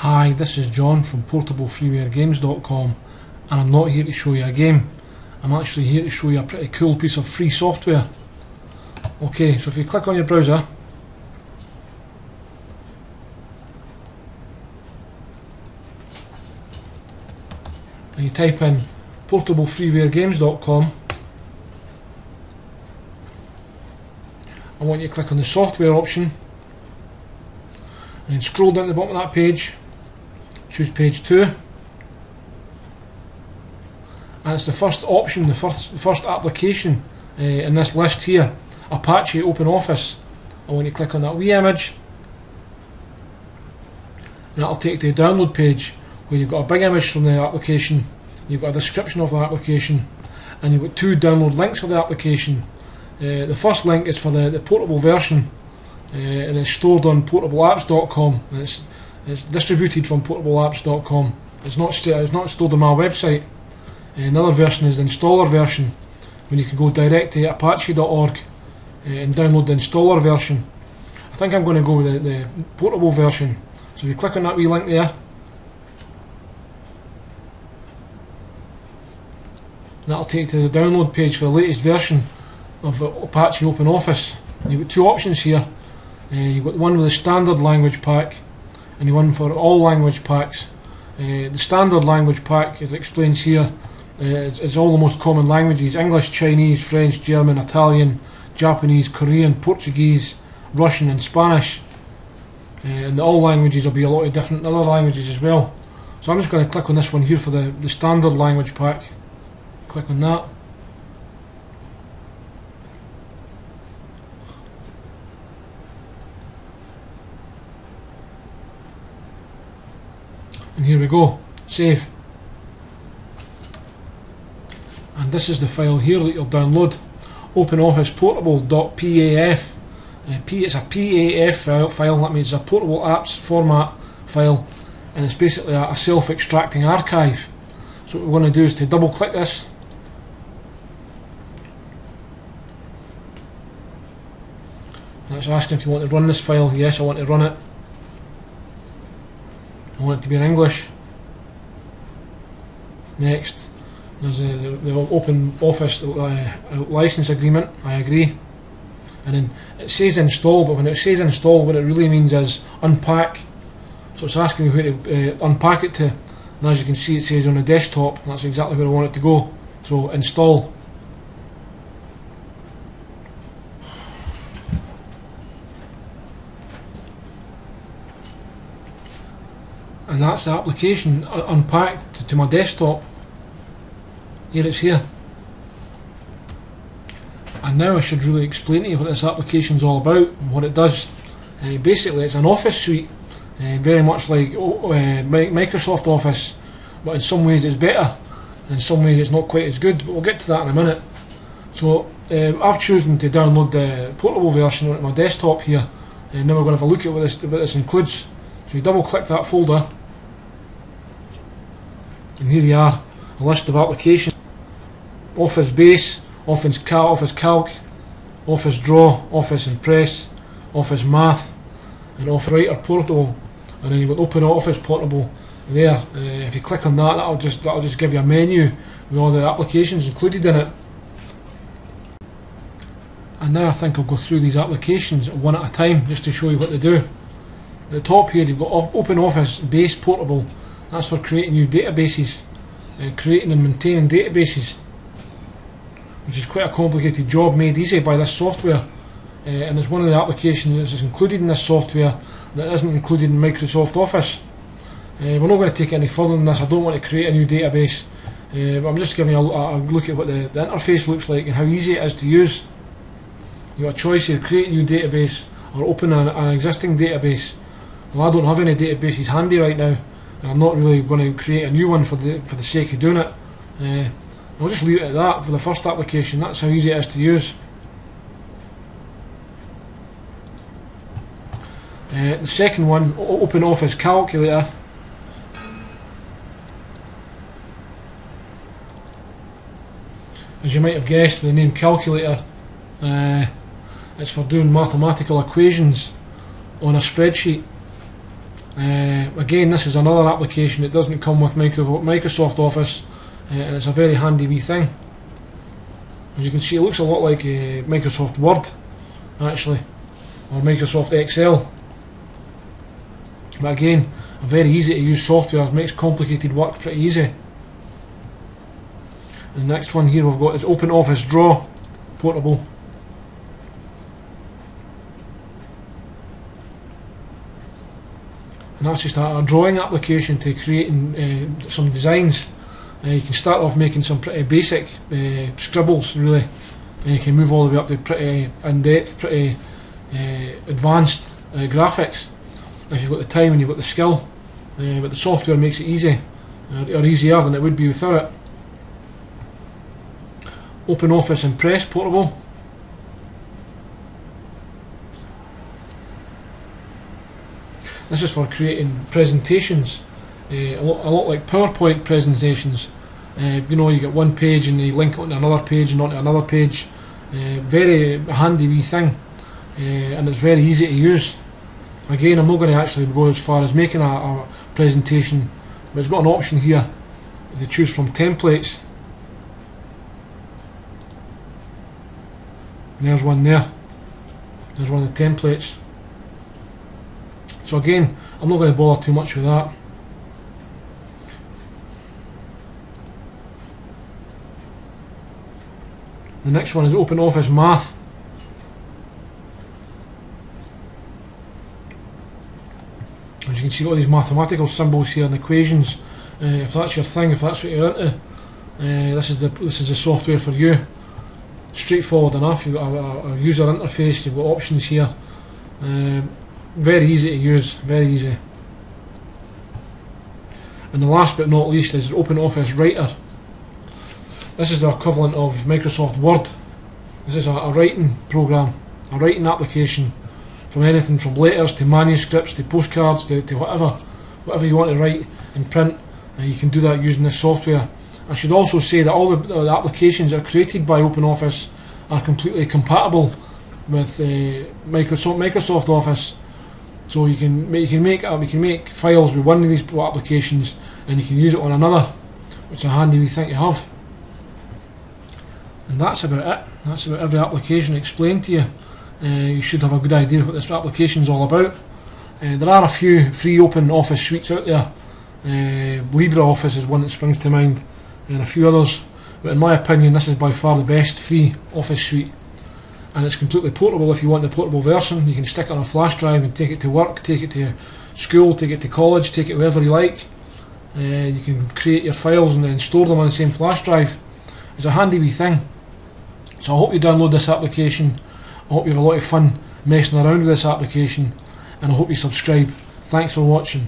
Hi, this is John from PortableFreewareGames.com and I'm not here to show you a game. I'm actually here to show you a pretty cool piece of free software. Okay, so if you click on your browser and you type in PortableFreewareGames.com I want you to click on the software option and scroll down the bottom of that page choose page 2 and it's the first option, the first, the first application uh, in this list here. Apache OpenOffice I want you to click on that wee image and that'll take to the download page where you've got a big image from the application you've got a description of the application and you've got two download links for the application. Uh, the first link is for the, the portable version uh, and it's stored on portableapps.com and it's, it's distributed from portableapps.com it's not, it's not stored on my website. Uh, another version is the installer version. When you can go direct to apache.org uh, and download the installer version. I think I'm going to go with the, the portable version. So if you click on that wee link there. That'll take you to the download page for the latest version of Apache OpenOffice. You've got two options here. Uh, you've got one with the standard language pack and the one for all language packs. Uh, the standard language pack, as explains here, uh, is, is all the most common languages English, Chinese, French, German, Italian, Japanese, Korean, Portuguese, Russian, and Spanish. Uh, and the all languages will be a lot of different other languages as well. So I'm just going to click on this one here for the, the standard language pack. Click on that. And here we go. Save. And this is the file here that you'll download. OpenOffice portable.paf uh, P, it's a PAF file, file, that means a portable apps format file. And it's basically a, a self-extracting archive. So what we're going to do is to double click this. And it's asking if you want to run this file. Yes I want to run it I want it to be in English. Next, there's a, the, the Open Office uh, license agreement. I agree. And then it says install, but when it says install, what it really means is unpack. So it's asking me where to uh, unpack it to. And as you can see, it says on the desktop. That's exactly where I want it to go. So install. And that's the application unpacked to, my desktop. Here it's here. And now I should really explain to you what this application is all about and what it does. Uh, basically it's an office suite uh, very much like uh, Microsoft Office but in some ways it's better. In some ways it's not quite as good but we'll get to that in a minute. So I've chosen to download the portable version on my desktop here. And now we're going to have a look at what this, what this includes. So you double click that folder and here you are, a list of applications. Office Base, Office Calc, Office Calc, Office Draw, Office Impress, Office Math, and Office Writer Portable. And then you've got Open Office Portable there. Uh, if you click on that, that'll just that'll just give you a menu with all the applications included in it. And now I think I'll go through these applications one at a time just to show you what they do. At the top here you've got Open Office Base Portable that's for creating new databases, uh, creating and maintaining databases, which is quite a complicated job made easy by this software. Uh, and it's one of the applications that is included in this software that isn't included in Microsoft Office. Uh, we're not going to take it any further than this. I don't want to create a new database, uh, but I'm just giving you a, a look at what the, the, interface looks like and how easy it is to use. You've got a choice of create a new database or open an, an existing database. Well, I don't have any databases handy right now, and I'm not really going to create a new one for the for the sake of doing it. Uh, I'll just leave it at that for the first application. That's how easy it is to use. Uh, the second one, Open Office Calculator. As you might have guessed, the name calculator, uh, it's for doing mathematical equations on a spreadsheet. Uh, again, this is another application that doesn't come with Microsoft Office, uh, and it's a very handy wee thing. As you can see, it looks a lot like uh, Microsoft Word, actually, or Microsoft Excel. But again, a very easy to use software, it makes complicated work pretty easy. the next one here we've got is Open Office Draw, portable. And that's just a, a drawing application to creating uh, some designs. Uh, you can start off making some pretty basic uh, scribbles, really, and you can move all the way up to pretty in-depth, pretty uh, advanced uh, graphics if you've got the time and you've got the skill. Uh, but the software makes it easy, or easier than it would be without it. Open Office Impress Portable. This is for creating presentations, uh, a, lot, a lot like PowerPoint presentations. Uh, you know, you get one page and you link it onto another page and onto another page. Uh, very handy wee thing, and it's very easy to use. Again, I'm not going to actually go as far as making a, a presentation, but it's got an option here to choose from templates. there's one there. There's one of the templates. So again, I'm not going to bother too much with that. The next one is Open Office Math. As you can see, all these mathematical symbols here and equations. Uh, if that's your thing, if that's what you're into, uh, this is the this is the software for you. Straightforward enough. You've got a, a, user interface. You've got options here. Uh, very easy to use, very easy. And the last but not least is OpenOffice Writer. This is the equivalent of Microsoft Word. This is a, a writing program, a writing application from anything from letters to manuscripts to postcards to, to whatever, whatever you want to write and print. Uh, you can do that using this software. I should also say that all the, uh, the applications that are created by OpenOffice are completely compatible with uh, Microsoft Microsoft Office. So you can you can make uh, you can make files with one of these applications, and you can use it on another, which is a handy wee thing to have. And that's about it. That's about every application explained to you. Uh, you should have a good idea what this application is all about. Uh, there are a few free open office suites out there. Uh, LibreOffice is one that springs to mind, and a few others. But in my opinion, this is by far the best free office suite and it's completely portable if you want the portable version. You can stick it on a flash drive and take it to work, take it to school, take it to college, take it wherever you like. Uh, you can create your files and then store them on the same flash drive. It's a handy wee thing. So I hope you download this application. I hope you have a lot of fun messing around with this application and I hope you subscribe. Thanks for watching.